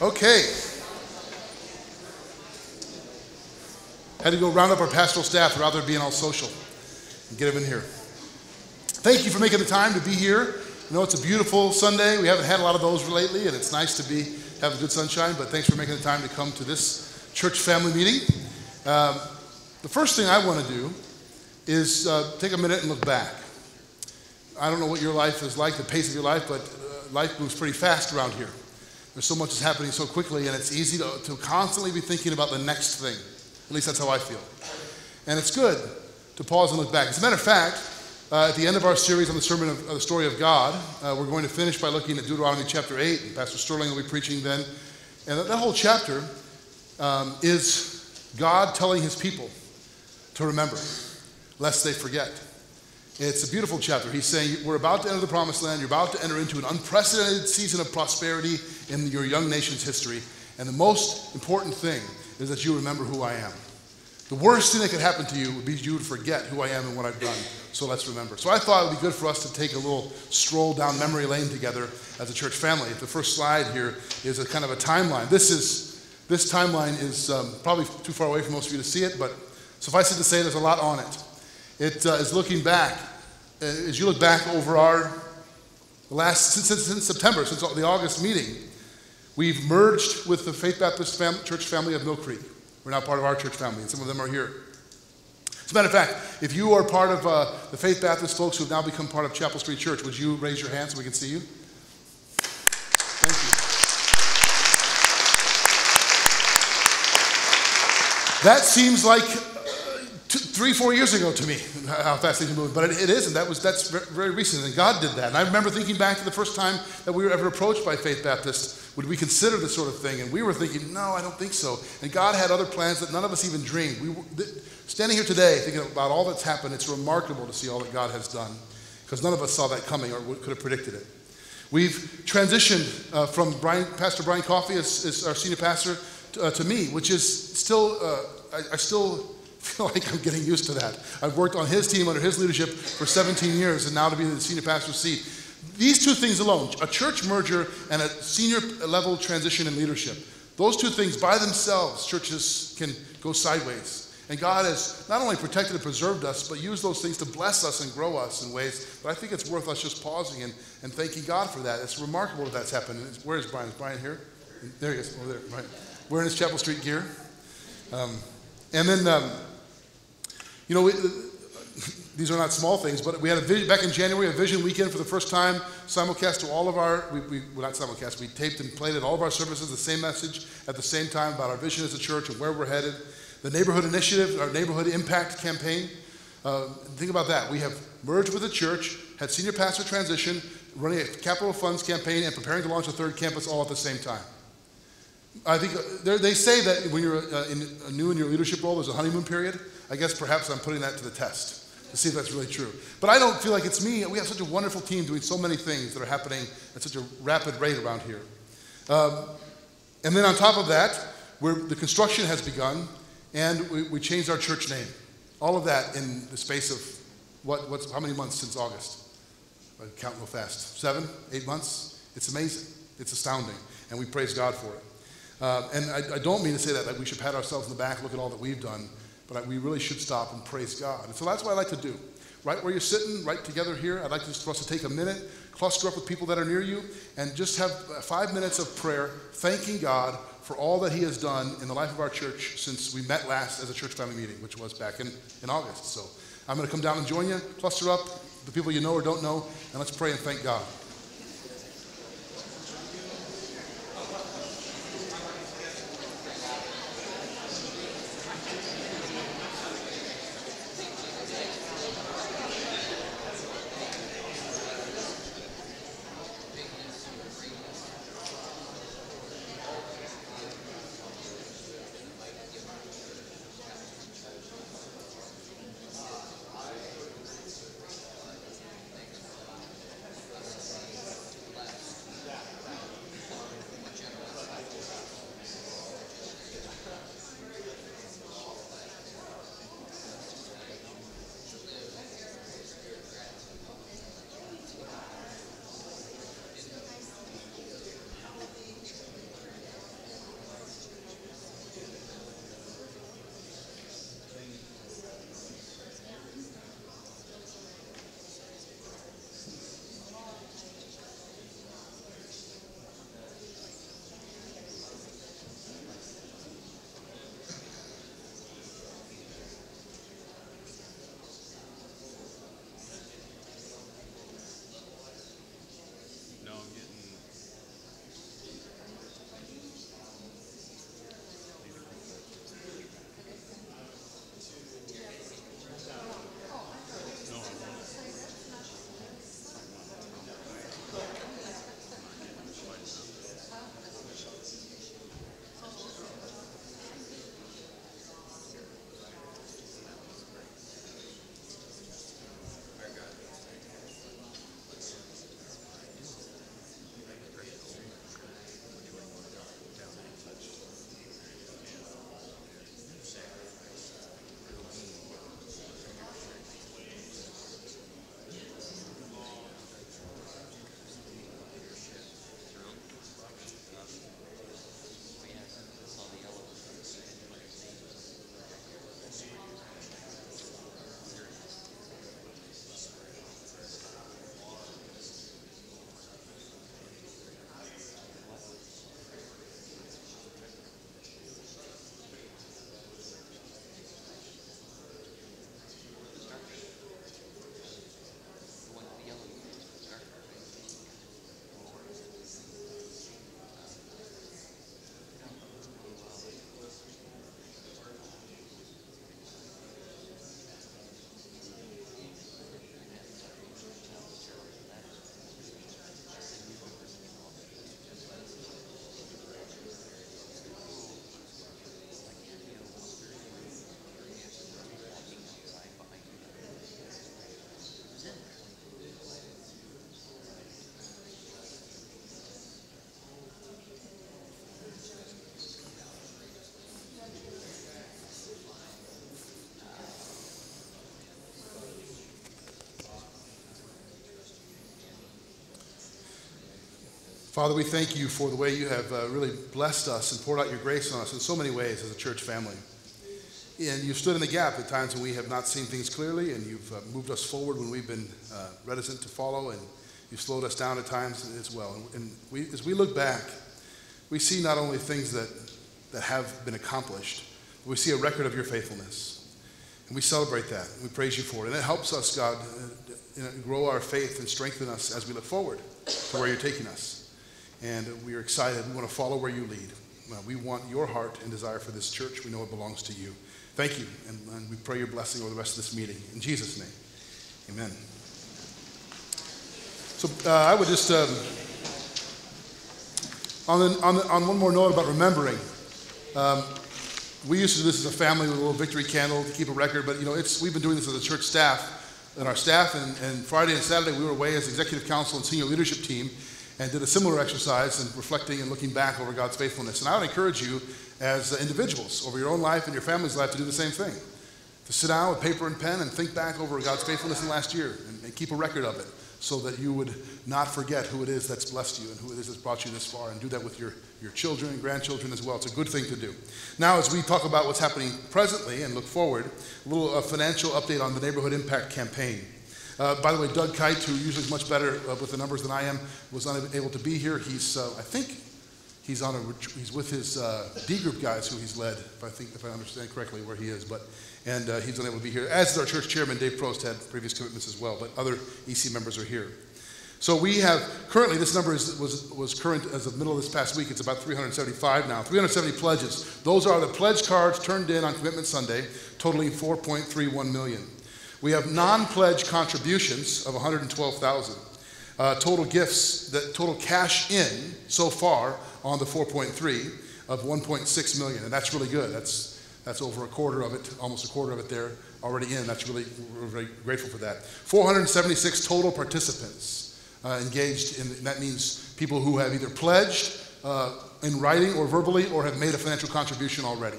Okay. Had to go round up our pastoral staff. rather than being all social and get them in here. Thank you for making the time to be here. I know it's a beautiful Sunday. We haven't had a lot of those lately, and it's nice to be have the good sunshine. But thanks for making the time to come to this church family meeting. Um, the first thing I want to do is uh, take a minute and look back. I don't know what your life is like, the pace of your life, but uh, life moves pretty fast around here. There's so much is happening so quickly, and it's easy to, to constantly be thinking about the next thing. At least that's how I feel. And it's good to pause and look back. As a matter of fact, uh, at the end of our series on the sermon of, of the story of God, uh, we're going to finish by looking at Deuteronomy chapter 8, and Pastor Sterling will be preaching then. And that, that whole chapter um, is God telling his people to remember, lest they forget. It's a beautiful chapter. He's saying, We're about to enter the promised land. You're about to enter into an unprecedented season of prosperity in your young nation's history. And the most important thing is that you remember who I am. The worst thing that could happen to you would be you to forget who I am and what I've done. So let's remember. So I thought it would be good for us to take a little stroll down memory lane together as a church family. The first slide here is a kind of a timeline. This is this timeline is um, probably too far away for most of you to see it, but suffice it to say, there's a lot on it. It uh, is looking back. Uh, as you look back over our last since, since, September, since the August meeting, we've merged with the Faith Baptist fam- Church family of Mill Creek. We're now part of our church family, and some of them are here. As a matter of fact, if you are part of uh, the Faith Baptist folks who have now become part of Chapelstreet Church, would you raise your hand so we can see you? Thank you. That seems like three, four years ago to me, how fast things moved. But it, it isn't. That was that's very, very recent, and God did that. And I remember thinking back to the first time that we were ever approached by Faith Baptist. Would we consider this sort of thing? And we were thinking, no, I don't think so. And God had other plans that none of us even dreamed. We were, th- standing here today, thinking about all that's happened, it's remarkable to see all that God has done, because none of us saw that coming or could have predicted it. We've transitioned uh, from Brian, Pastor Brian Coffey as, as our senior pastor to, uh, to, me, which is still, uh, I, I still feel like I'm getting used to that. I've worked on his team under his leadership for 17 years, and now to be in the senior pastor's seat. These two things alone, a church merger and a senior level transition in leadership, those two things by themselves, churches can go sideways. And God has not only protected and preserved us, but used those things to bless us and grow us in ways. But I think it's worth us just pausing and, and thanking God for that. It's remarkable that that's happened. Where is Brian? Is Brian here? There he is, over there, right. Wearing his Chapelstreet gear. Um, and then, um, you know, we, these are not small things, but we had a vision, back in January, a vision weekend for the first time, simulcast to all of our, we, we, well, not simulcast, we taped and played at all of our services the same message at the same time about our vision as a church and where we're headed. The neighborhood initiative, our neighborhood impact campaign. Uh, think about that. We have merged with the church, had senior pastor transition, running a capital funds campaign, and preparing to launch a third campus all at the same time. I think uh, they say that when you're uh, in, uh, new in your leadership role, there's a honeymoon period. I guess perhaps I'm putting that to the test to see if that's really true. But I don't feel like it's me. We have such a wonderful team doing so many things that are happening at such a rapid rate around here. Um, and then on top of that, the construction has begun, and we, we, changed our church name. All of that in the space of what, what's, how many months since August? I count real fast. Seven, eight months? It's amazing. It's astounding. And we praise God for it. Uh, and I, I, don't mean to say that, we should pat ourselves in the back, look at all that we've done, but we really should stop and praise God. And so that's what I like to do. right where you're sitting, right together here, I'd like for us to take a minute, cluster up with people that are near you, and just have uh, five minutes of prayer, thanking God for all that He has done in the life of our church since we met last as a church family meeting, which was back in, in August. So I'm going to come down and join you, cluster up, the people you know or don't know, and let's pray and thank God. Father, we thank you for the way you have uh, really blessed us and poured out your grace on us in so many ways as a church family. And you've stood in the gap at times when we have not seen things clearly, and you've uh, moved us forward when we've been uh, reticent to follow, and you've slowed us down at times as well. And, and we, as we look back, we see not only things that, that have been accomplished, but we see a record of your faithfulness. And we celebrate that. We praise you for it. And it helps us, God, uh, grow our faith and strengthen us as we look forward to where you're taking us and we are excited. We want to follow where you lead. We want your heart and desire for this church. We know it belongs to you. Thank you, and, and we pray your blessing over the rest of this meeting. In Jesus' name, amen. So uh, I would just, um, on, on, on, one more note about remembering, um, we used to do this as a family with a little victory candle to keep a record, but you know, it's, we've been doing this as a church staff and our staff, and, and Friday and Saturday we were away as executive council and senior leadership team, and did a similar exercise in reflecting and looking back over God's faithfulness. And I would encourage you, as individuals, over your own life and your family's life, to do the same thing. To sit down with paper and pen and think back over God's faithfulness in last year and, and keep a record of it. so that you would not forget who it is that's blessed you and who it is that's brought you this far, and do that with your, your children and grandchildren as well. It's a good thing to do. Now, as we talk about what's happening presently and look forward, a little uh, financial update on the Neighborhood Impact Campaign. Uh, by the way, Doug Kite, who usually is much better uh, with the numbers than I am, was unable to be here. He's, uh, I think, he's on a he's with his uh, D group guys who he's led, if I think if I understand correctly where he is. But and uh, he's unable to be here. As is our church chairman, Dave Prost had previous commitments as well. But other EC members are here. So we have currently this number is, was was current as of middle of this past week. It's about 375 now. 370 pledges. Those are the pledge cards turned in on Commitment Sunday, totaling 4.31 million. We have non-pledge contributions of 112,000. Uh, total gifts, that total cash in so far on the 4.3 of 1.6 million, and that's really good. That's that's over a quarter of it, almost a quarter of it there already in. That's really we're very grateful for that. 476 total participants uh, engaged in. That means people who have either pledged uh, in writing or verbally, or have made a financial contribution already.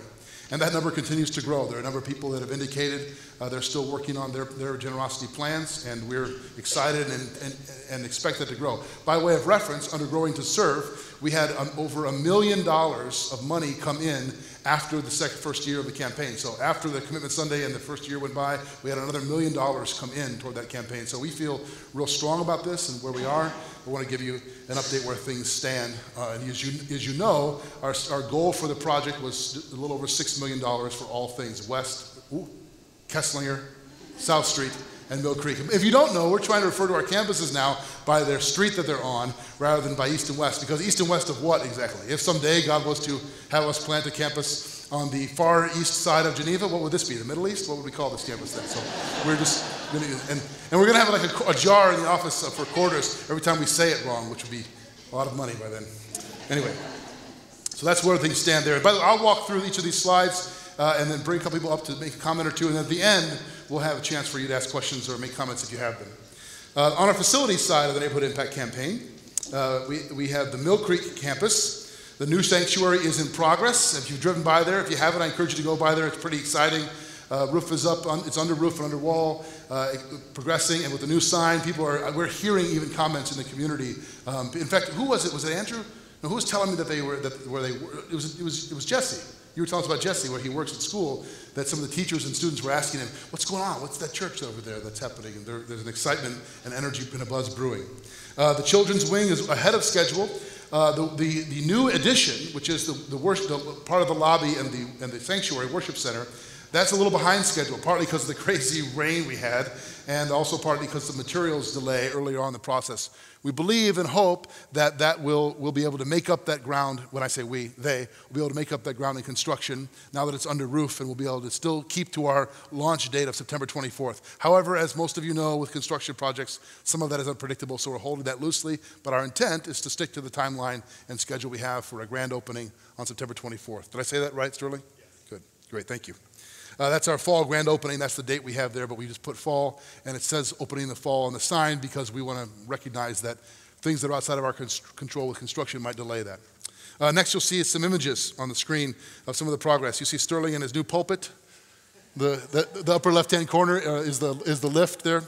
And that number continues to grow. There are a number of people that have indicated uh, they're still working on their, their generosity plans, and we're excited and, and, and expect that to grow. By way of reference, under Growing to Serve, we had um, over a million dollars of money come in after the second, first year of the campaign. So after the Commitment Sunday and the first year went by, we had another million dollars come in toward that campaign. So we feel real strong about this and where we are. I want to give you an update where things stand. Uh, and as you, as you know, our, our goal for the project was a little over $6 million for all things West, ooh, Keslinger, South Street, and Mill Creek. If you don't know, we're trying to refer to our campuses now by their street that they're on rather than by east and west. Because east and west of what exactly? If someday God was to have us plant a campus on the far east side of Geneva, what would this be? The Middle East? What would we call this campus then? So we're just going to, and, and we're going to have like a, a, jar in the office for quarters every time we say it wrong, which would be a lot of money by then. Anyway, so that's where things stand there. By the way, I'll walk through each of these slides uh, and then bring a couple people up to make a comment or two. And at the end, we'll have a chance for you to ask questions or make comments if you have them. Uh, on our facility side of the Neighborhood Impact Campaign, uh, we, we have the Mill Creek campus. The new sanctuary is in progress. If you've driven by there, if you haven't, I encourage you to go by there. It's pretty exciting. Uh, roof is up, on, it's under roof and under wall, uh, progressing, and with the new sign, people are, we're hearing even comments in the community. Um, in fact, who was it? Was it Andrew? No, who was telling me that they were, that, where they were? It was, it was, it was Jesse. You were talking about Jesse, where he works at school, that some of the teachers and students were asking him, What's going on? What's that church over there that's happening? And there, there's an excitement and energy and a buzz brewing. Uh, the children's wing is ahead of schedule. Uh, the, the, the, new addition, which is the, the, worship, the part of the lobby and the, and the sanctuary worship center, that's a little behind schedule, partly because of the crazy rain we had, and also partly because of the materials delay earlier on in the process. We believe and hope that that will will be able to make up that ground. When I say we, they will be able to make up that ground in construction now that it's under roof, and we'll be able to still keep to our launch date of September 24th. However, as most of you know, with construction projects, some of that is unpredictable, so we're holding that loosely. But our intent is to stick to the timeline and schedule we have for a grand opening on September 24th. Did I say that right, Sterling? Yes. Good. Great. Thank you. Uh, that's our fall grand opening. That's the date we have there, but we just put fall, and it says opening in the fall on the sign because we want to recognize that things that are outside of our control with construction might delay that. Uh, next, you'll see some images on the screen of some of the progress. You see Sterling in his new pulpit. The, the, the upper left hand corner uh, is, the, is the lift there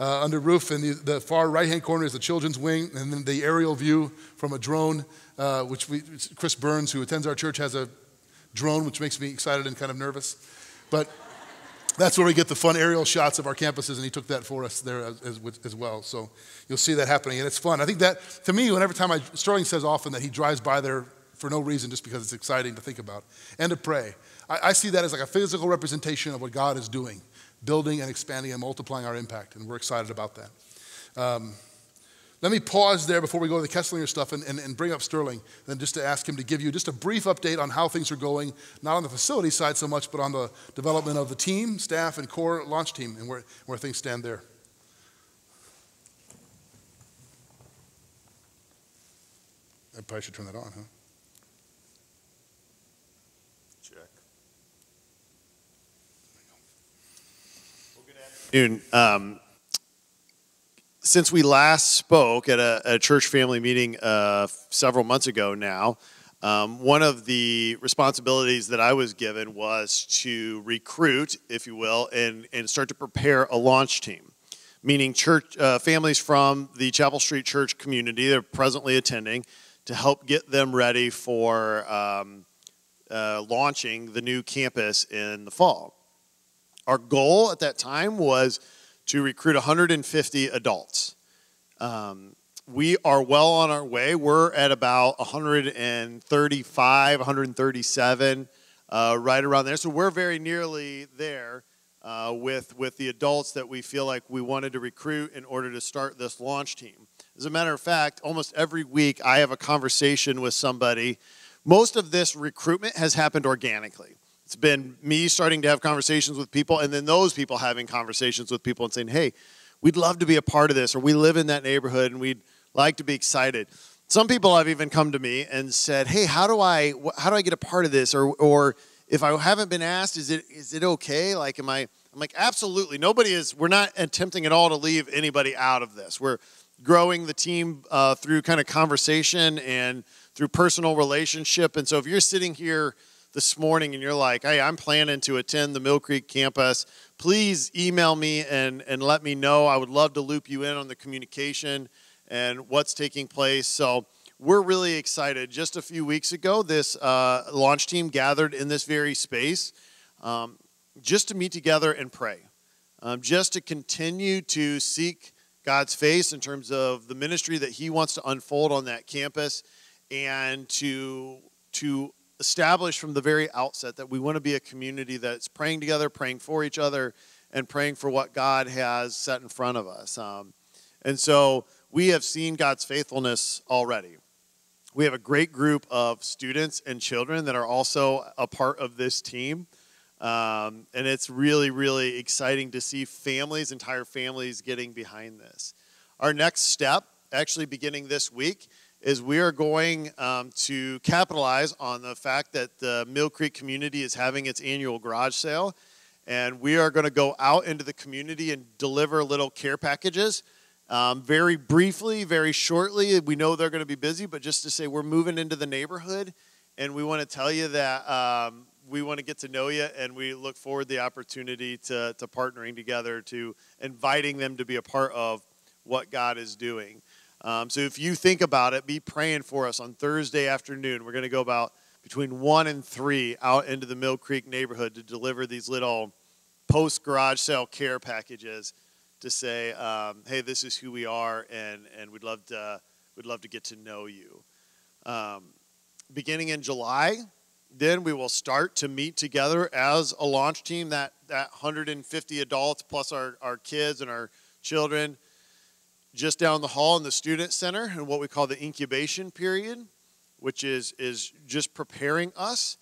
uh, under roof, and the, the far right hand corner is the children's wing, and then the aerial view from a drone, uh, which we, Chris Burns, who attends our church, has a drone, which makes me excited and kind of nervous. But that's where we get the fun aerial shots of our campuses, and he took that for us there as, as, as, well. So you'll see that happening, and it's fun. I think that, to me, whenever time I, Sterling says often that he drives by there for no reason, just because it's exciting to think about and to pray. I, I see that as like a physical representation of what God is doing, building and expanding and multiplying our impact, and we're excited about that. Um, let me pause there before we go to the Keslinger stuff and, and, and, bring up Sterling, and just to ask him to give you just a brief update on how things are going, not on the facility side so much, but on the development of the team, staff, and core launch team, and where, where things stand there. I probably should turn that on, huh? Check. Well, good afternoon. Um, since we last spoke at a, a church family meeting uh, several months ago now, um, one of the responsibilities that I was given was to recruit, if you will, and, and start to prepare a launch team. meaning church uh, families from the Chapelstreet Church community. They're presently attending to help get them ready for um, uh, launching the new campus in the fall. Our goal at that time was to recruit 150 adults. Um, we are well on our way. We're at about 135, 137, uh, right around there. So we're very nearly there uh, with with the adults that we feel like we wanted to recruit in order to start this launch team. As a matter of fact, almost every week I have a conversation with somebody. Most of this recruitment has happened organically. It's been me starting to have conversations with people, and then those people having conversations with people and saying, "Hey, we'd love to be a part of this, or we live in that neighborhood and we'd like to be excited. Some people have even come to me and said, "Hey, how do I how do I get a part of this?" Or or if I haven't been asked, is it is it okay? Like, am I? I'm like, absolutely. Nobody is. We're not attempting at all to leave anybody out of this. We're growing the team uh, through kind of conversation and through personal relationship. And so, if you're sitting here this morning and you're like, "Hey, I'm planning to attend the Mill Creek campus," please email me and and let me know. I would love to loop you in on the communication and what's taking place. So we're really excited. Just a few weeks ago, this uh, launch team gathered in this very space um, just to meet together and pray, um, just to continue to seek God's face in terms of the ministry that He wants to unfold on that campus, and to to establish from the very outset that we want to be a community that's praying together, praying for each other, and praying for what God has set in front of us. Um, and so we have seen God's faithfulness already. We have a great group of students and children that are also a part of this team. Um, and it's really, really exciting to see families, entire families, getting behind this. Our next step, actually beginning this week, is we are going um, to capitalize on the fact that the Mill Creek community is having its annual garage sale. And we are going to go out into the community and deliver little care packages um, very briefly, very shortly, we know they're going to be busy, but just to say we're moving into the neighborhood, and we want to tell you that um, we want to get to know you, and we look forward the opportunity to, to partnering together, to inviting them to be a part of what God is doing. Um, so if you think about it, be praying for us on Thursday afternoon. We're going to go about between one and three out into the Mill Creek neighborhood to deliver these little post garage sale care packages to say, um, hey, this is who we are, and, and we'd love to we'd love to get to know you. Um, beginning in July, then we will start to meet together as a launch team. That that 150 adults plus our, our kids and our children, just down the hall in the student center, and what we call the incubation period, which is is just preparing us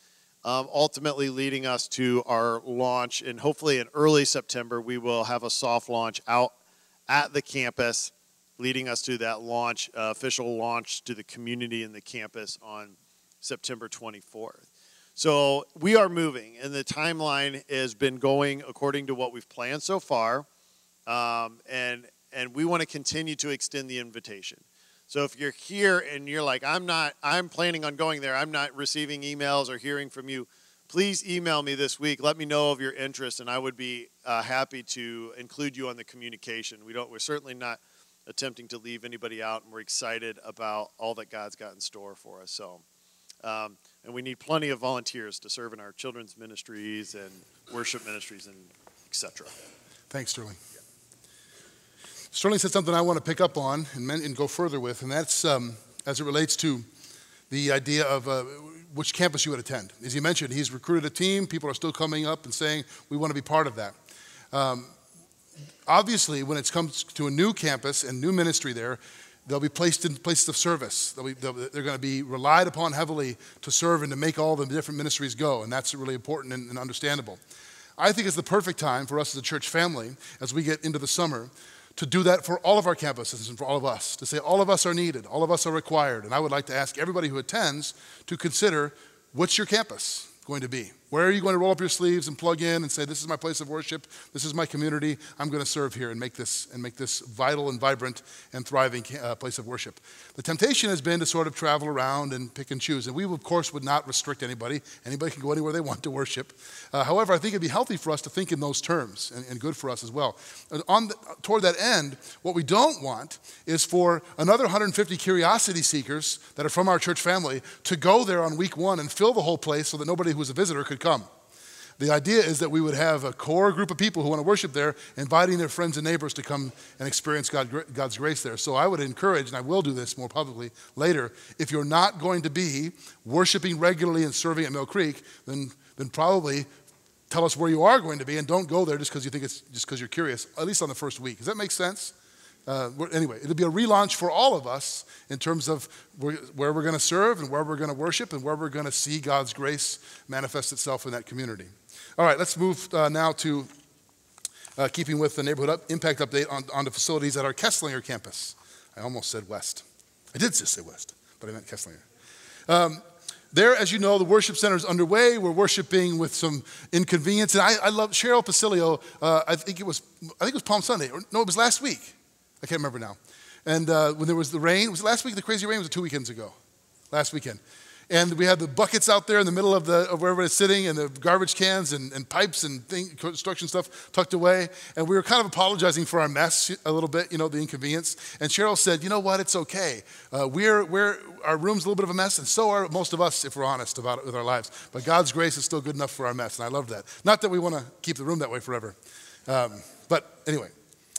um, ultimately leading us to our launch. And hopefully, in early September, we will have a soft launch out at the campus, leading us to that launch, uh, official launch to the community and the campus on September 24th. So we are moving, and the timeline has been going according to what we've planned so far, um, and and we want to continue to extend the invitation. So if you're here and you're like, I'm not, I'm planning on going there, I'm not receiving emails or hearing from you, please email me this week. Let me know of your interest, and I would be uh, happy to include you on the communication. We don't, we're certainly not attempting to leave anybody out, and we're excited about all that God's got in store for us. So, um, and we need plenty of volunteers to serve in our children's ministries and worship ministries and etc. Thanks, Sterling. Sterling said something I want to pick up on and, and go further with, and that's um, as it relates to the idea of uh, which campus you would attend. As you mentioned, he's recruited a team. People are still coming up and saying, we want to be part of that. Um, obviously, when it comes to a new campus and new ministry there, they'll be placed in places of service. They'll be, they'll, they're going to be relied upon heavily to serve and to make all the different ministries go, and that's really important and, and understandable. I think it's the perfect time for us as a church family, as we get into the summer, to do that for all of our campuses and for all of us, to say all of us are needed, all of us are required. And I would like to ask everybody who attends to consider what's your campus going to be? Where are you going to roll up your sleeves and plug in and say, "This is my place of worship. This is my community. I'm going to serve here and make this and make this vital and vibrant and thriving uh, place of worship." The temptation has been to sort of travel around and pick and choose, and we of course would not restrict anybody. Anybody can go anywhere they want to worship. Uh, however, I think it'd be healthy for us to think in those terms and, and good for us as well. On the, toward that end, what we don't want is for another 150 curiosity seekers that are from our church family to go there on week one and fill the whole place so that nobody who was a visitor could come. The idea is that we would have a core group of people who want to worship there, inviting their friends and neighbors to come and experience God, God's grace there. So I would encourage, and I will do this more publicly later, if you're not going to be worshiping regularly and serving at Mill Creek, then, then probably tell us where you are going to be and don't go there just because you think it's just because you're curious, at least on the first week. Does that make sense? Uh, anyway, it'll be a relaunch for all of us in terms of where, we're going to serve and where we're going to worship and where we're going to see God's grace manifest itself in that community. All right, let's move uh, now to uh, keeping with the neighborhood up, impact update on, on the facilities at our Keslinger campus. I almost said west. I did just say west, but I meant Keslinger. Um, there, as you know, the worship center is underway. We're worshiping with some inconvenience, and I, I love Cheryl Pasilio. Uh, I think it was, I think it was Palm Sunday, or no, it was last week. I can't remember now. And uh, when there was the rain, was last week? The crazy rain was two weekends ago. Last weekend. And we had the buckets out there in the middle of, the, of where everybody's sitting and the garbage cans and, and pipes and thing, construction stuff tucked away. And we were kind of apologizing for our mess a little bit, you know, the inconvenience. And Cheryl said, you know what, it's okay. Uh, we're, we're, our room's a little bit of a mess, and so are most of us, if we're honest about it with our lives. But God's grace is still good enough for our mess, and I love that. Not that we want to keep the room that way forever. Um, but anyway,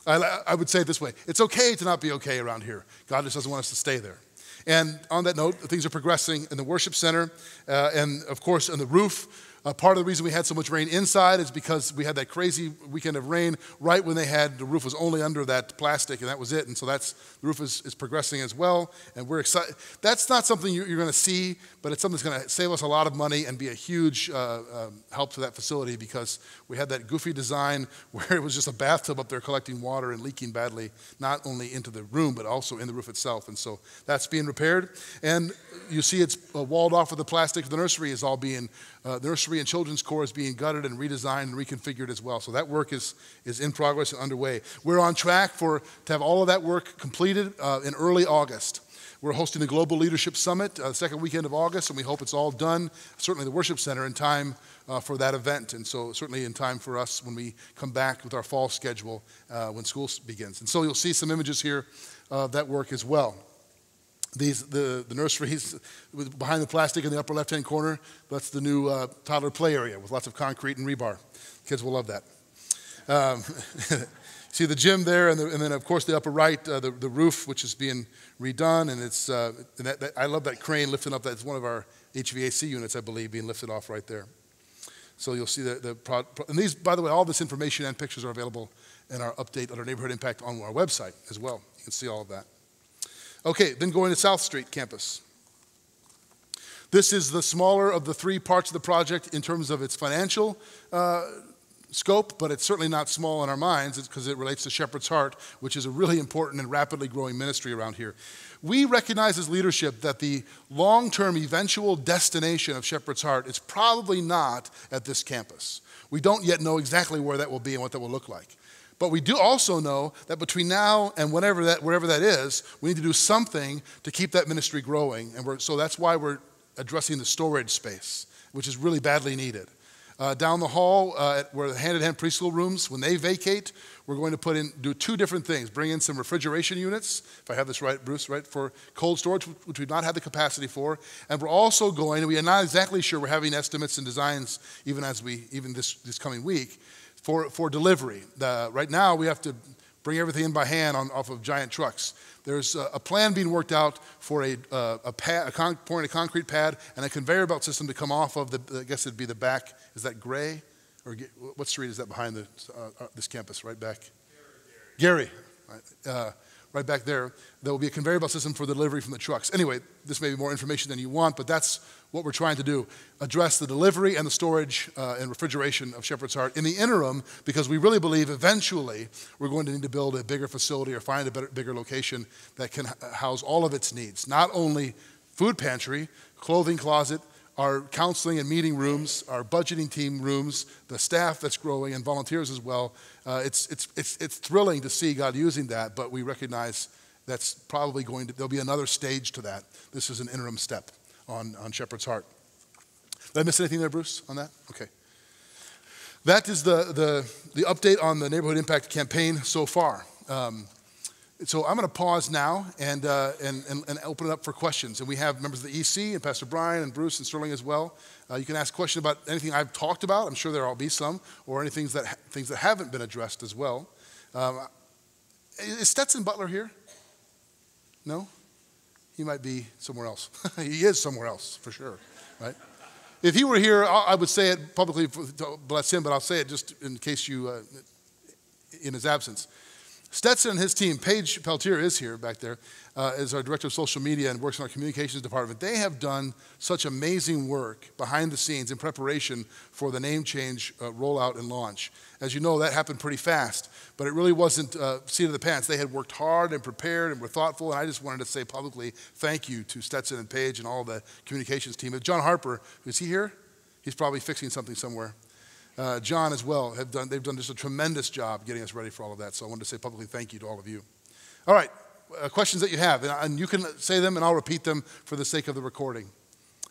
I, I would say it this way it's okay to not be okay around here. God just doesn't want us to stay there. And on that note, things are progressing in the worship center uh, and, of course, on the roof. Uh, part of the reason we had so much rain inside is because we had that crazy weekend of rain right when they had the roof was only under that plastic and that was it. And so that's the roof is, is progressing as well. And we're excited. That's not something you're, going to see, but it's something that's going to save us a lot of money and be a huge uh, uh, help to that facility because we had that goofy design where it was just a bathtub up there collecting water and leaking badly, not only into the room, but also in the roof itself. And so that's being repaired. And you see it's uh, walled off with the plastic. The nursery is all being, uh, the nursery and children's core is being gutted and redesigned and reconfigured as well. So that work is, is in progress and underway. We're on track for, to have all of that work completed uh, in early August. We're hosting the Global Leadership Summit uh, the second weekend of August, and we hope it's all done, certainly the worship center, in time uh, for that event. And so, certainly in time for us when we come back with our fall schedule uh, when school begins. And so, you'll see some images here of that work as well these, the, the nurseries behind the plastic in the upper left hand corner, that's the new uh, toddler play area with lots of concrete and rebar. Kids will love that. Um, see the gym there, and, the, and, then, of course, the upper right, uh, the, the roof, which is being redone. And it's, uh, and that, that, I love that crane lifting up. That's one of our HVAC units, I believe, being lifted off right there. So you'll see the, the pro, and these, by the way, all this information and pictures are available in our update on our neighborhood impact on our website as well. You can see all of that. Okay, then going to South Street campus. This is the smaller of the three parts of the project in terms of its financial uh, scope, but it's certainly not small in our minds because it relates to Shepherd's Heart, which is a really important and rapidly growing ministry around here. We recognize as leadership that the long term eventual destination of Shepherd's Heart is probably not at this campus. We don't yet know exactly where that will be and what that will look like. But we do also know that between now and whenever that, wherever that is, we need to do something to keep that ministry growing. And so that's why we're addressing the storage space, which is really badly needed. Uh, down the hall, uh, where the hand-in-hand preschool rooms, when they vacate, we're going to put in do two different things: bring in some refrigeration units, if I have this right, Bruce, right, for cold storage, which we've not had the capacity for, and we're also going. We are not exactly sure. We're having estimates and designs even as we even this this coming week for, for delivery. Uh, right now, we have to bring everything in by hand on, off of giant trucks. There's a, a plan being worked out for a, uh, a, pad, a con- pouring a concrete pad and a conveyor belt system to come off of the, I guess it'd be the back, is that gray? Or what street is that behind the, uh, uh this campus, right back? Gary. Gary. Uh, right back there. There will be a conveyor belt system for the delivery from the trucks. Anyway, this may be more information than you want, but that's what we're trying to do address the delivery and the storage uh, and refrigeration of Shepherd's Heart in the interim, because we really believe eventually we're going to need to build a bigger facility or find a better, bigger location that can house all of its needs not only food pantry, clothing closet, our counseling and meeting rooms, our budgeting team rooms, the staff that's growing, and volunteers as well. Uh, it's, it's, it's, it's thrilling to see God using that, but we recognize that's probably going to, there'll be another stage to that. This is an interim step on, on Shepherd's Heart. Did I miss anything there, Bruce, on that? Okay. That is the, the, the update on the Neighborhood Impact Campaign so far. Um, so I'm going to pause now and, uh, and, and, and, open it up for questions. And we have members of the EC and Pastor Brian and Bruce and Sterling as well. Uh, you can ask questions about anything I've talked about. I'm sure there will be some, or any things that, things that haven't been addressed as well. Um, is Stetson Butler here? No? He might be somewhere else. he is somewhere else, for sure, right? If he were here, I would say it publicly, bless him, but I'll say it just in case you, uh, in his absence. Stetson and his team, Paige Peltier is here back there, uh, is our director of social media and works in our communications department. They have done such amazing work behind the scenes in preparation for the name change uh, rollout and launch. As you know, that happened pretty fast, but it really wasn't uh, seat of the pants. They had worked hard and prepared and were thoughtful, and I just wanted to say publicly thank you to Stetson and Paige and all the communications team. John Harper, is he here? He's probably fixing something somewhere uh, John as well have done, they've done just a tremendous job getting us ready for all of that. So I wanted to say publicly thank you to all of you. All right, uh, questions that you have, and, and you can say them and I'll repeat them for the sake of the recording.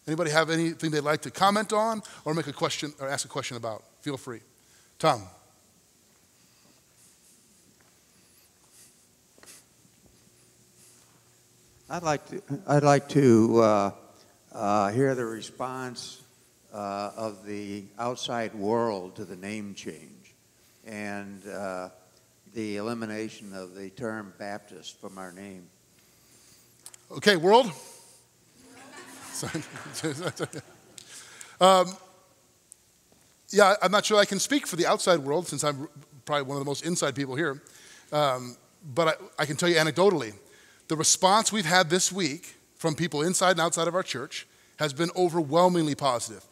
Anybody have anything they'd like to comment on or make a question or ask a question about? Feel free. Tom. I'd like to, I'd like to uh, uh, hear the response uh, of the outside world to the name change and uh, the elimination of the term Baptist from our name. Okay, world. um, yeah, I'm not sure I can speak for the outside world since I'm probably one of the most inside people here. Um, but I, I can tell you anecdotally, the response we've had this week from people inside and outside of our church has been overwhelmingly positive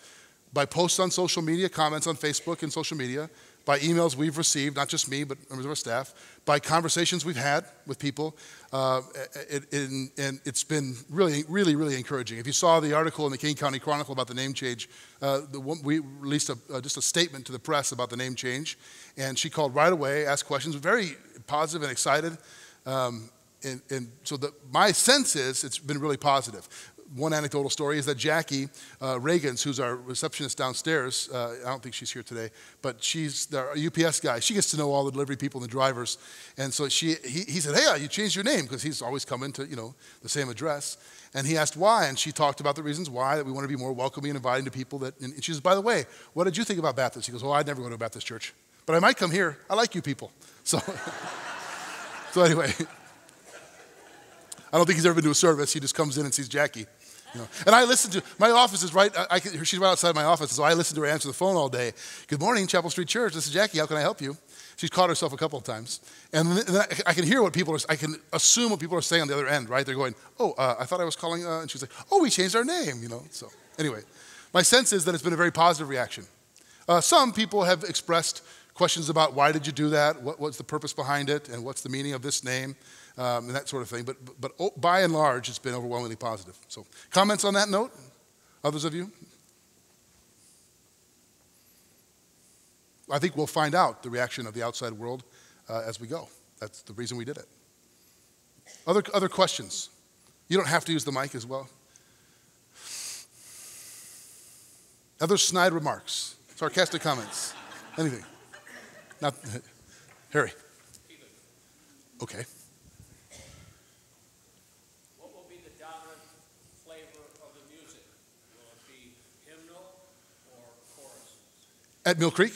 by posts on social media, comments on Facebook and social media, by emails we've received, not just me, but members of our staff, by conversations we've had with people. Uh, it, it, and it's been really, really, really encouraging. If you saw the article in the Kane County Chronicle about the name change, uh, the, we released a, uh, just a statement to the press about the name change. And she called right away, asked questions, very positive and excited. Um, and, and, so the, my sense is it's been really positive one anecdotal story is that Jackie uh, Reagans, who's our receptionist downstairs, uh, I don't think she's here today, but she's the UPS guy. She gets to know all the delivery people and the drivers. And so she, he, he said, hey, you changed your name because he's always coming to, you know, the same address. And he asked why, and she talked about the reasons why, that we want to be more welcoming and inviting to people. That, and she says, by the way, what did you think about Baptist? He goes, well, I'd never go to a Baptist church, but I might come here. I like you people. So, so anyway, I don't think he's ever been to a service. He just comes in and sees Jackie. You know, and I listen to my office is right. I, I, she's right outside my office, so I listen to her answer the phone all day. Good morning, Chapelstreet Church. This is Jackie. How can I help you? She's caught herself a couple of times, and I can hear what people are. I can assume what people are saying on the other end. Right? They're going, "Oh, uh, I thought I was calling," uh, and she's like, "Oh, we changed our name." You know. So anyway, my sense is that it's been a very positive reaction. Uh, some people have expressed questions about why did you do that? What, what's the purpose behind it? And what's the meaning of this name? Um, and that sort of thing. But, but, but by and large, it's been overwhelmingly positive. So, comments on that note? Others of you? I think we'll find out the reaction of the outside world uh, as we go. That's the reason we did it. Other, other questions? You don't have to use the mic as well. Other snide remarks, sarcastic comments, anything? Not, Harry. Okay. At Mill Creek?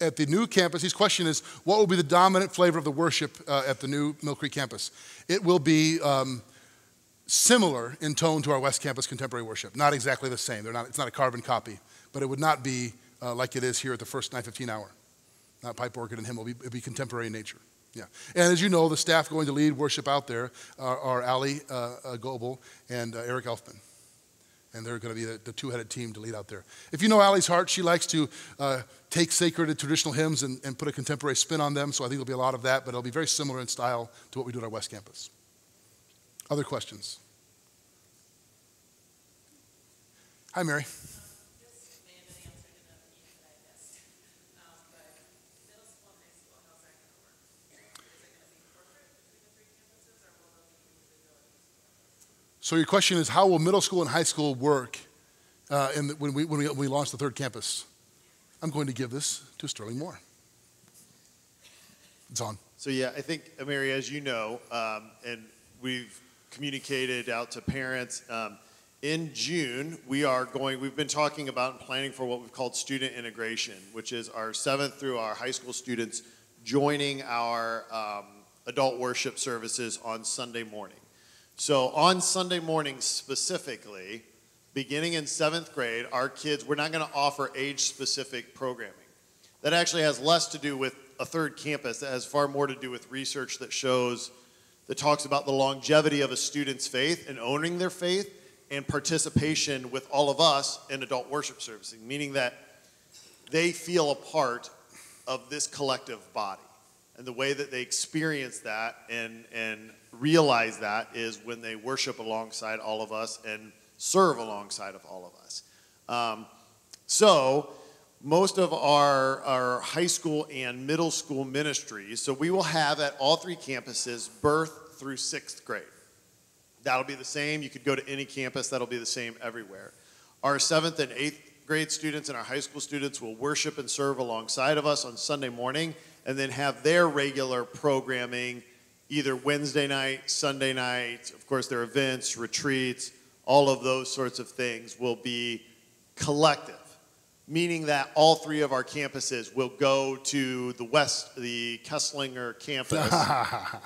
At the new campus, his question is what will be the dominant flavor of the worship uh, at the new Mill Creek campus? It will be um, similar in tone to our West Campus contemporary worship. Not exactly the same. They're not, it's not a carbon copy, but it would not be uh, like it is here at the first 915 hour. Not pipe organ and hymn, it'll be, it'll be contemporary in nature. Yeah. And as you know, the staff going to lead worship out there are, are Ali uh, uh Goebel and uh, Eric Elfman and they're going to be the, the two headed team to lead out there. If you know Allie's heart, she likes to uh, take sacred and traditional hymns and, and put a contemporary spin on them, so I think there'll be a lot of that, but it'll be very similar in style to what we do at our West Campus. Other questions? Hi, Mary. So your question is, how will middle school and high school work uh, in the, when, we, when, we, when we launch the third campus? I'm going to give this to Sterling Moore. It's on. So yeah, I think, Mary, as you know, um, and we've communicated out to parents, um, in June, we are going, we've been talking about and planning for what we've called student integration, which is our seventh through our high school students joining our um, adult worship services on Sunday morning. So on Sunday mornings specifically, beginning in seventh grade, our kids, we're not going to offer age specific programming. That actually has less to do with a third campus, that has far more to do with research that shows, that talks about the longevity of a student's faith and owning their faith and participation with all of us in adult worship servicing, meaning that they feel a part of this collective body. And the way that they experience that and, and realize that is when they worship alongside all of us and serve alongside of all of us. Um, so, most of our, our high school and middle school ministries, so we will have at all three campuses birth through sixth grade. That'll be the same. You could go to any campus, that'll be the same everywhere. Our seventh and eighth grade students and our high school students will worship and serve alongside of us on Sunday morning and then have their regular programming either Wednesday night, Sunday night, of course, their events, retreats, all of those sorts of things will be collective, meaning that all three of our campuses will go to the West, the Keslinger campus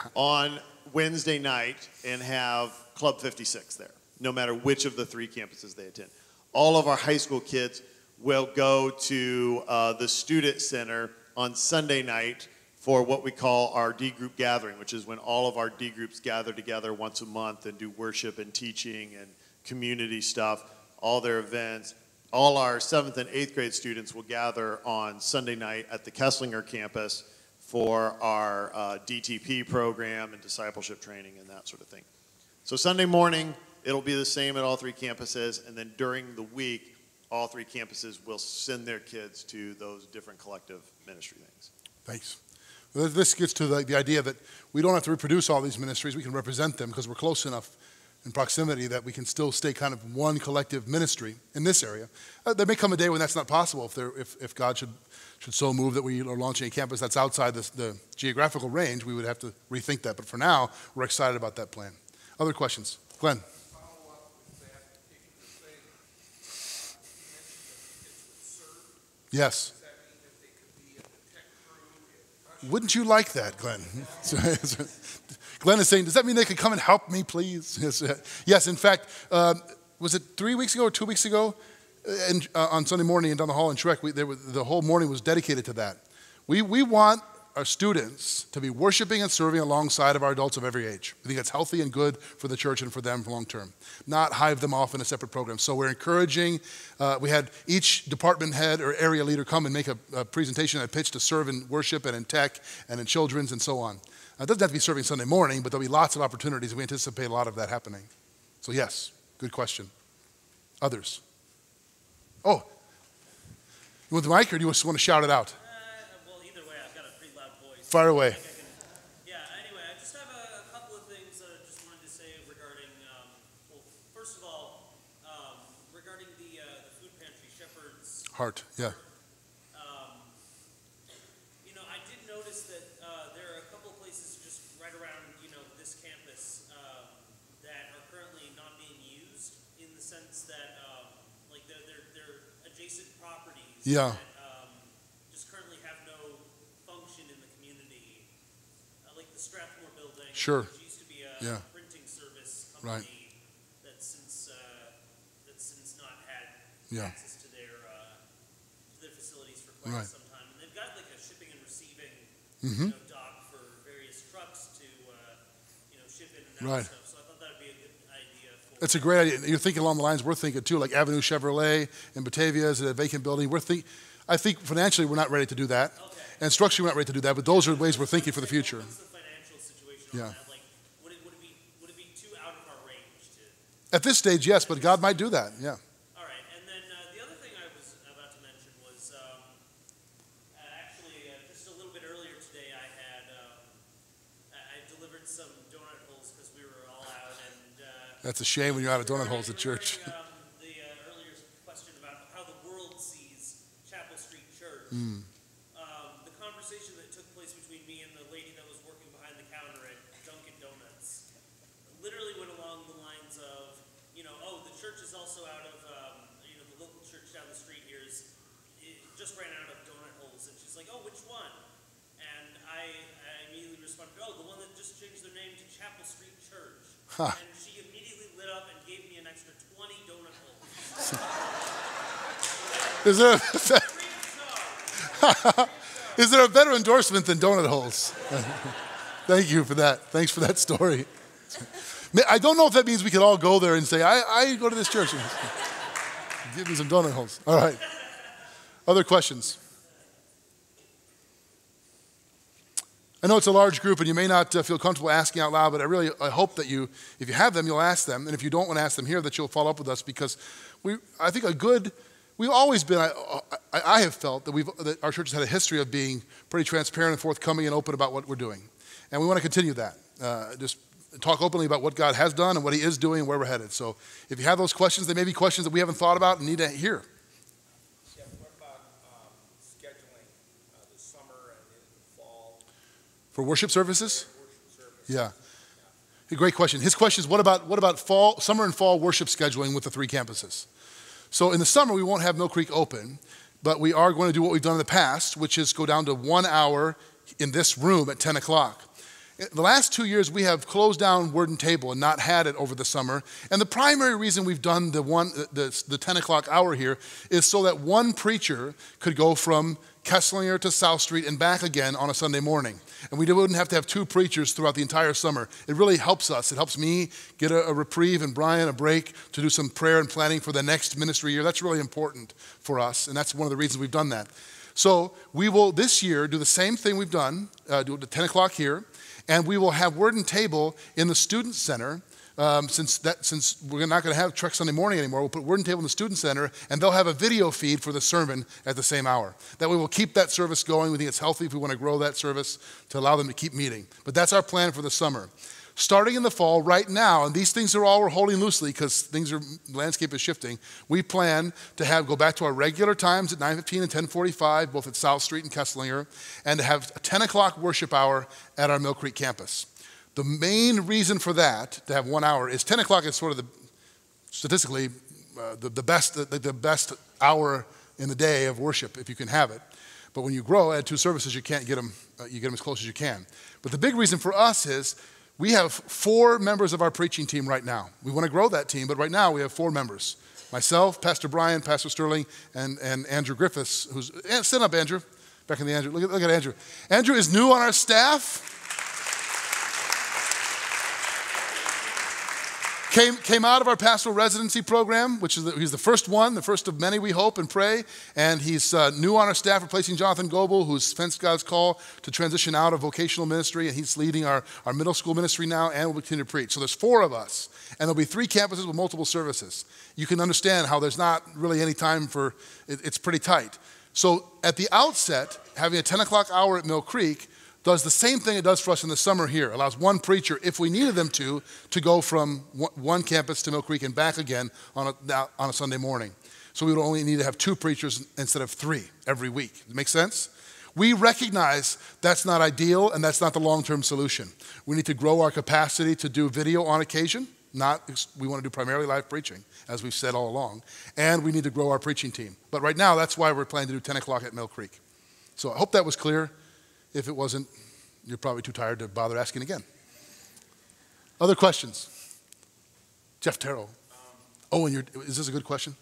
on Wednesday night and have Club 56 there, no matter which of the three campuses they attend. All of our high school kids will go to uh, the Student Center on Sunday night for what we call our D group gathering, which is when all of our D groups gather together once a month and do worship and teaching and community stuff, all their events. All our seventh and eighth grade students will gather on Sunday night at the Keslinger campus for our uh, DTP program and discipleship training and that sort of thing. So Sunday morning, it'll be the same at all three campuses, and then during the week, all three campuses will send their kids to those different collective ministry things. Thanks. This gets to the, the idea that we don't have to reproduce all these ministries. We can represent them because we're close enough in proximity that we can still stay kind of one collective ministry in this area. Uh, there may come a day when that's not possible if, if, if God should, should so move that we are launching a campus that's outside this, the geographical range. We would have to rethink that. But for now, we're excited about that plan. Other questions? Glenn? follow Wouldn't you like that, Glenn? Glenn is saying, does that mean they could come and help me, please? Yes, uh, in fact, um, was it three weeks ago or two weeks ago? Uh, And uh, on Sunday morning in down the hall in Shrek, we, there was, the whole morning was dedicated to that. We, we want our students to be worshiping and serving alongside of our adults of every age. We think that's healthy and good for the church and for them long term, not hive them off in a separate program. So we're encouraging, uh, we had each department head or area leader come and make a, a presentation, a pitch to serve in worship and in tech and in children's and so on. Uh, it doesn't have to be serving Sunday morning, but there'll be lots of opportunities, and we anticipate a lot of that happening. So, yes, good question. Others? Oh, you want the mic or do you just want to shout it out? Uh, well, either way, I've got a pretty loud voice. Fire away. I think I can- Yeah, anyway, I just have a, a couple of things that I just wanted to say regarding, um, well, first of all, um, regarding the, uh, food pantry, Shepherd's Heart, yeah. um, you know, I did notice that uh, there are a couple of places just right around, you know, this campus um, that are currently not being used in the sense that, um, like, they're, they're, they're adjacent properties. Yeah. That, um, just currently have no function in the community. Uh, like the Strathmore building. Sure. Which used to be a Yeah. Right. that's since, uh, that's since not had Yeah. access to their, uh, to their facilities for quite Right. some time. And they've got like a shipping and receiving, Mhm. you know, dock for various trucks to, uh, you know, ship in and out Right. stuff. So I thought that'd be a good idea for. That's a great idea. You're thinking along the lines we're thinking too, like Avenue Chevrolet in Batavia is a vacant building. We're think, I think financially we're not ready to do that. Okay. And structurally we're not ready to do that, but those are ways we're thinking for the future yeah. Like, would, it, would, it be, would it be too out of our range to... At this stage, yes, but God might do that, yeah. All right, and then uh, the other thing I was about to mention was um, uh, actually uh, just a little bit earlier today I had, um, I delivered some donut holes because we were all out and... Uh, That's a shame when you're out of donut holes at church. Um, the uh, earlier question about how the world sees Chapelstreet Church. Mm. Is there, charge. is there a better endorsement than donut holes? Thank you for that. Thanks for that story. I don't know if that means we could all go there and say, I, I go to this church. Give me some donut holes. All right. Other questions? I know it's a large group and you may not uh, feel comfortable asking out loud, but I really I hope that you, if you have them, you'll ask them. And if you don't want to ask them here, that you'll follow up with us because we, I think a good, we've always been, I, I, I have felt that, we've, that our church has had a history of being pretty transparent and forthcoming and open about what we're doing. And we want to continue that. Uh, just talk openly about what God has done and what He is doing and where we're headed. So if you have those questions, they may be questions that we haven't thought about and need to hear. Jeff, about um, scheduling uh, the summer and in the fall For worship services? Yeah. A great question. His question is what about what about fall summer and fall worship scheduling with the three campuses? So in the summer we won't have Mill Creek open, but we are going to do what we've done in the past, which is go down to one hour in this room at 10 o'clock. The last two years, we have closed down Word and Table and not had it over the summer. And the primary reason we've done the, one, the, the 10 o'clock hour here is so that one preacher could go from Keslinger to South Street and back again on a Sunday morning. And we wouldn't have to have two preachers throughout the entire summer. It really helps us. It helps me get a, a reprieve and Brian a break to do some prayer and planning for the next ministry year. That's really important for us. And that's one of the reasons we've done that. So we will this year do the same thing we've done, uh, do it at 10 o'clock here. And we will have Word and Table in the Student Center. Um, since, that, since we're not going to have Trek Sunday morning anymore, we'll put Word and Table in the Student Center, and they'll have a video feed for the sermon at the same hour. That way, we'll keep that service going. We think it's healthy if we want to grow that service to allow them to keep meeting. But that's our plan for the summer. Starting in the fall, right now, and these things are all we're holding loosely because things are landscape is shifting. We plan to have go back to our regular times at 9:15 and 10:45, both at South Street and Keslinger, and to have a 10 o'clock worship hour at our Mill Creek campus. The main reason for that, to have one hour, is 10 o'clock is sort of the statistically uh, the, the best the, the best hour in the day of worship if you can have it. But when you grow, add two services, you can't get them. Uh, you get them as close as you can. But the big reason for us is we have four members of our preaching team right now. We want to grow that team, but right now we have four members myself, Pastor Brian, Pastor Sterling, and, and Andrew Griffiths, who's, eh, stand up, Andrew. Back in the Andrew. Look at, look at Andrew. Andrew is new on our staff. Came, came out of our pastoral residency program, which is the, he's the first one, the first of many, we hope and pray. And he's uh, new on our staff, replacing Jonathan Goebel, who's fenced God's call to transition out of vocational ministry. And he's leading our, our middle school ministry now and will continue to preach. So there's four of us, and there'll be three campuses with multiple services. You can understand how there's not really any time for, it, it's pretty tight. So at the outset, having a 10 o'clock hour at Mill Creek does the same thing it does for us in the summer here. Allows one preacher, if we needed them to, to go from one campus to Mill Creek and back again on a, on a Sunday morning. So we would only need to have two preachers instead of three every week. Make sense? We recognize that's not ideal and that's not the long term solution. We need to grow our capacity to do video on occasion. Not, we want to do primarily live preaching, as we've said all along. And we need to grow our preaching team. But right now, that's why we're planning to do 10 o'clock at Mill Creek. So I hope that was clear. If it wasn't, you're probably too tired to bother asking again. Other questions? Jeff Terrell. oh, and you're, is this a good question?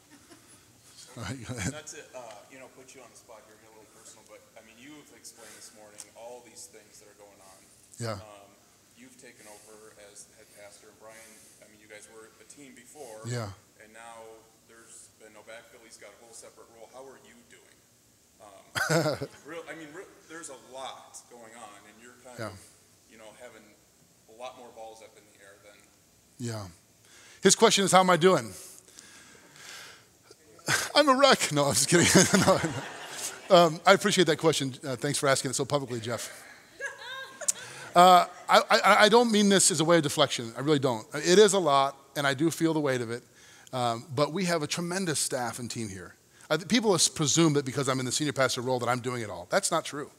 All right, go ahead. Not to, uh, you know, put you on the spot here, get a little personal, but I mean, you've explained this morning all these things that are going on. Yeah. Um, you've taken over as the head pastor, and Brian, I mean, you guys were a team before. Yeah. And now there's been no backfill. He's got a whole separate role. How are you doing? Um, real, I mean, real, there's a lot going on, and you're kind Yeah. of, you know, having a lot more balls up in the air than Yeah. His question is, How am I doing? I'm a wreck. No, I'm just kidding. no, um, I appreciate that question. Uh, thanks for asking it so publicly, Jeff. Uh, I, I, I don't mean this as a way of deflection. I really don't. It is a lot, and I do feel the weight of it. Um, but we have a tremendous staff and team here. I, think people presume that because I'm in the senior pastor role that I'm doing it all. That's not true.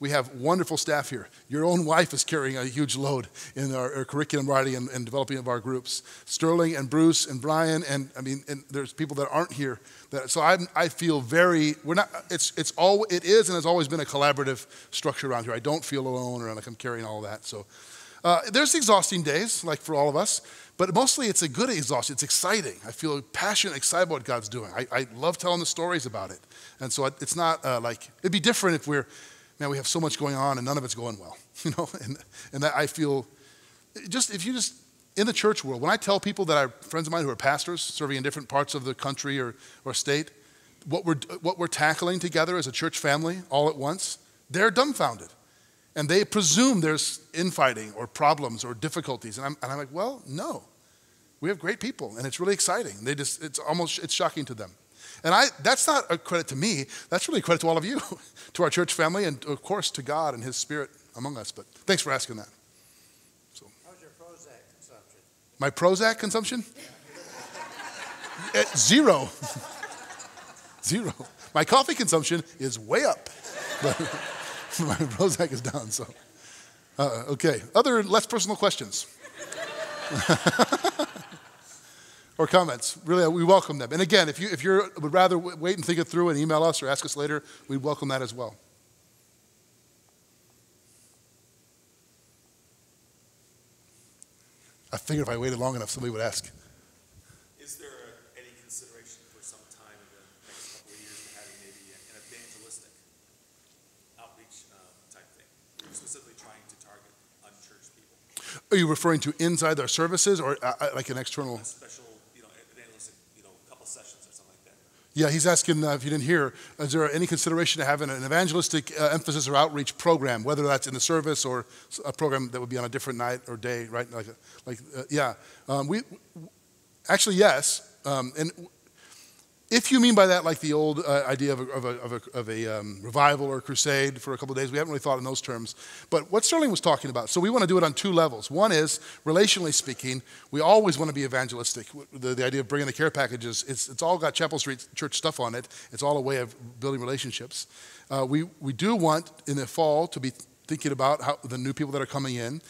We have wonderful staff here. Your own wife is carrying a huge load in our, our curriculum writing and, and, developing of our groups. Sterling and Bruce and Brian, and I mean, and there's people that aren't here. That, so I, I feel very, we're not, it's, it's all, it is and has always been a collaborative structure around here. I don't feel alone or like I'm carrying all that. So uh, there's exhausting days, like for all of us, but mostly it's a good exhaustion. It's exciting. I feel passionate, excited about what God's doing. I, I love telling the stories about it. And so it's not uh, like, it'd be different if we're, man, we have so much going on and none of it's going well, you know? And, and that I feel, just if you just, in the church world, when I tell people that are friends of mine who are pastors serving in different parts of the country or, or state, what we're, what we're tackling together as a church family all at once, they're dumbfounded. And they presume there's infighting or problems or difficulties. And I'm, and I'm like, well, no. We have great people and it's really exciting. They just, it's almost, it's shocking to them. And I, that's not a credit to me. That's really a credit to all of you, to our church family, and of course to God and His Spirit among us. But thanks for asking that. So. How's your Prozac consumption? My Prozac consumption? At zero. zero. My coffee consumption is way up. But my Prozac is down, so. Uh, okay. Other less personal questions or comments. Really, we welcome them. And again, if you if you would rather wait and think it through and email us or ask us later, we welcome that as well. I figured if I waited long enough, somebody would ask. Is there any consideration for some time in the next couple of years to having maybe an evangelistic outreach uh, type thing? We're specifically trying to target unchurched people. Are you referring to inside our services or uh, uh like an external? A special Yeah, he's asking uh, if you didn't hear, is there any consideration to having an evangelistic uh, emphasis or outreach program, whether that's in the service or a program that would be on a different night or day, right? Like, like uh, yeah. Um, we actually yes, um, and if you mean by that like the old uh, idea of a, of a, of a, of a um, revival or crusade for a couple of days, we haven't really thought in those terms. But what Sterling was talking about, so we want to do it on two levels. One is, relationally speaking, we always want to be evangelistic. The, the idea of bringing the care packages, it's, it's all got Chapelstreet Church stuff on it. It's all a way of building relationships. Uh, we, we do want in the fall to be thinking about how the new people that are coming in.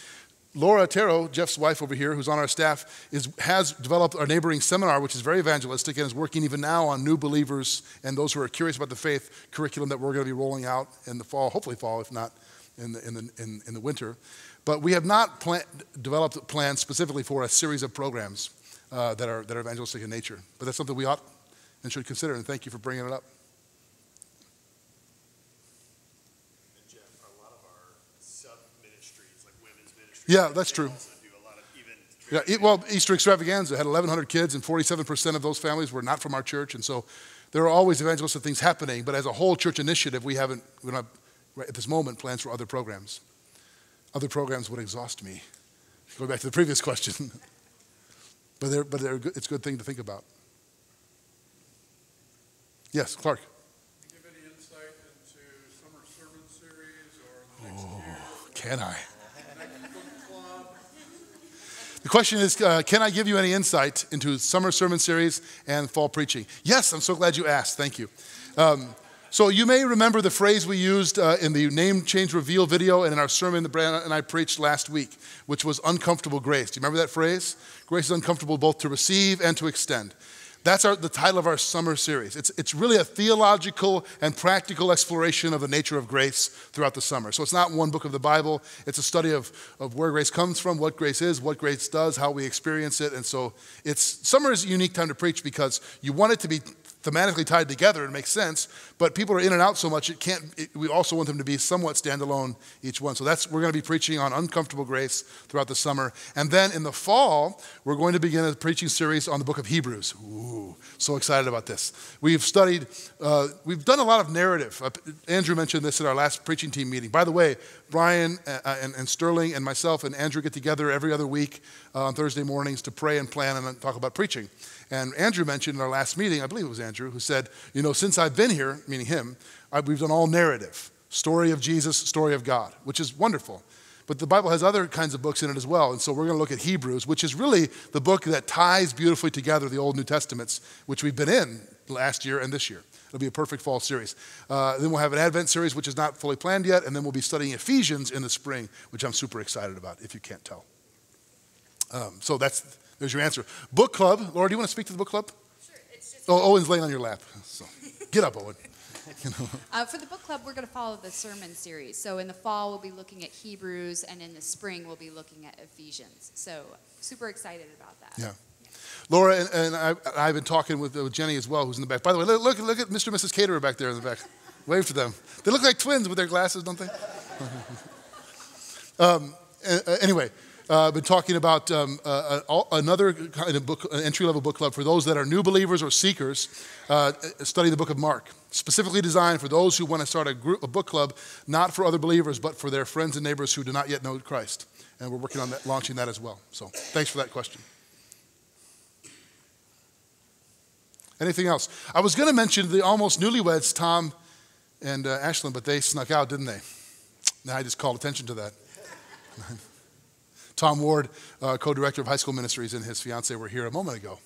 Laura Terrell, Jeff's wife over here, who's on our staff, is, has developed our neighboring seminar, which is very evangelistic and is working even now on new believers and those who are curious about the faith curriculum that we're going to be rolling out in the fall, hopefully fall, if not in the, in the, in, in the winter. But we have not plan, developed plans specifically for a series of programs uh, that, are, that are evangelistic in nature. But that's something we ought and should consider, and thank you for bringing it up. Yeah, that's true. Yeah, well, Easter Extravaganza had 1,100 kids, and 47% of those families were not from our church. And so there are always evangelistic things happening, but as a whole church initiative, we haven't, we don't have, right at this moment, plans for other programs. Other programs would exhaust me. Go back to the previous question. but they're, but they're, it's a good thing to think about. Yes, Clark. Can you give any insight into summer sermon series or the next oh, year? Can I? The question is uh, Can I give you any insight into summer sermon series and fall preaching? Yes, I'm so glad you asked. Thank you. Um, so, you may remember the phrase we used uh, in the name change reveal video and in our sermon that Brandon and I preached last week, which was uncomfortable grace. Do you remember that phrase? Grace is uncomfortable both to receive and to extend. That's our, the title of our summer series. It's, it's really a theological and practical exploration of the nature of grace throughout the summer. So it's not one book of the Bible, it's a study of, of where grace comes from, what grace is, what grace does, how we experience it. And so it's summer is a unique time to preach because you want it to be thematically tied together and makes sense, but people are in and out so much it can't. It, we also want them to be somewhat standalone each one. So that's we're going to be preaching on uncomfortable grace throughout the summer, and then in the fall we're going to begin a preaching series on the book of Hebrews. Ooh, so excited about this. We've studied. Uh, we've done a lot of narrative. Uh, Andrew mentioned this at our last preaching team meeting. By the way, Brian uh, uh and, and, Sterling and myself and Andrew get together every other week uh, on Thursday mornings to pray and plan and talk about preaching. And Andrew mentioned in our last meeting, I believe it was Andrew, who said, You know, since I've been here, meaning him, I, we've done all narrative story of Jesus, story of God, which is wonderful. But the Bible has other kinds of books in it as well. And so we're going to look at Hebrews, which is really the book that ties beautifully together the Old New Testaments, which we've been in last year and this year. It'll be a perfect fall series. Uh, then we'll have an Advent series, which is not fully planned yet. And then we'll be studying Ephesians in the spring, which I'm super excited about, if you can't tell. Um, so that's, there's your answer. Book club. Laura, do you want to speak to the book club? Sure, it's just. Oh, Owen's laying on your lap. So get up, Owen. You Uh, for the book club, we're going to follow the sermon series. So in the fall, we'll be looking at Hebrews, and in the spring, we'll be looking at Ephesians. So super excited about that. Yeah. Laura and, and I, I've been talking with, with Jenny as well, who's in the back. By the way, look, look, look at Mr. and Mrs. Caterer back there in the back. Wave to them. They look like twins with their glasses, don't they? um, anyway, uh, been talking about um, uh, uh, another kind of book, an entry level book club for those that are new believers or seekers. Uh, study the book of Mark, specifically designed for those who want to start a, group, a book club, not for other believers, but for their friends and neighbors who do not yet know Christ. And we're working on that, launching that as well. So thanks for that question. Anything else? I was going to mention the almost newlyweds, Tom and uh, Ashlyn, but they snuck out, didn't they? Now I just called attention to that. Tom Ward, uh, co director of high school ministries, and his fiance were here a moment ago.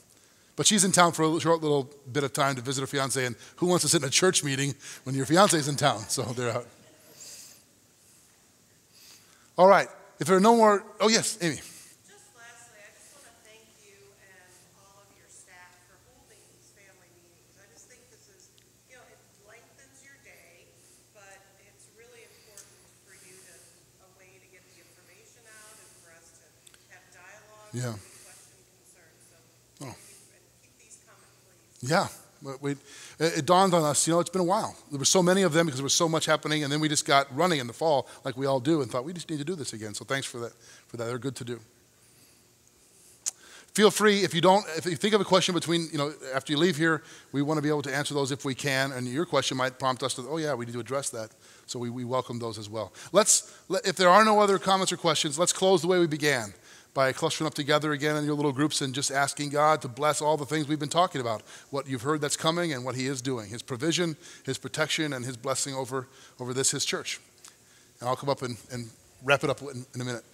But she's in town for a short little bit of time to visit her fiance, and who wants to sit in a church meeting when your fiance's in town? So they're out. All right. If there are no more, oh, yes, Amy. Just lastly, I just want to thank you and all of your staff for holding these family meetings. I just think this is, you know, it lengthens your day, but it's really important for you to, a way to get the information out and for us to have dialogue. Yeah. and concerns, so Oh. thank you, and keep these coming, please. Yeah, we, it it dawned on us, you know, it's been a while. There were so many of them because there was so much happening, and then we just got running in the fall, like we all do, and thought we just need to do this again. So thanks for that. For that, they're good to do. Feel free if you don't, if you think of a question between, you know, after you leave here, we want to be able to answer those if we can, and your question might prompt us to, oh yeah, we need to address that. So we, we welcome those as well. Let's, if there are no other comments or questions, let's close the way we began by clustering up together again in your little groups and just asking God to bless all the things we've been talking about, what you've heard that's coming and what He is doing, His provision, His protection, and His blessing over, over this, His church. And I'll come up and, and wrap it up in, in a minute.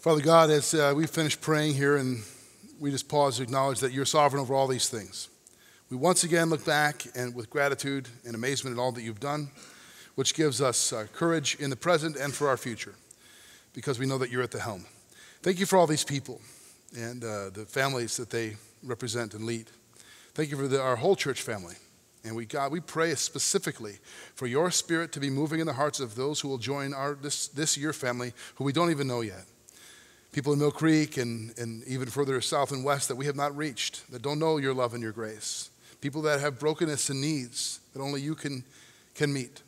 Father God, as uh, we finish praying here and we just pause to acknowledge that you're sovereign over all these things. We once again look back and with gratitude and amazement at all that you've done, which gives us uh, courage in the present and for our future, because we know that you're at the helm. Thank you for all these people and uh, the families that they represent and lead. Thank you for the, our whole church family. And we, God, we pray specifically for your spirit to be moving in the hearts of those who will join our this, this year family who we don't even know yet. People in Mill Creek and, and even further south and west that we have not reached, that don't know your love and your grace. People that have brokenness and needs that only you can, can meet.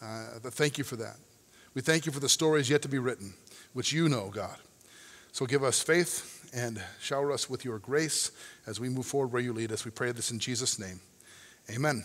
Uh, but thank you for that. We thank you for the stories yet to be written, which you know, God. So give us faith and shower us with your grace as we move forward where you lead us. We pray this in Jesus' name. Amen.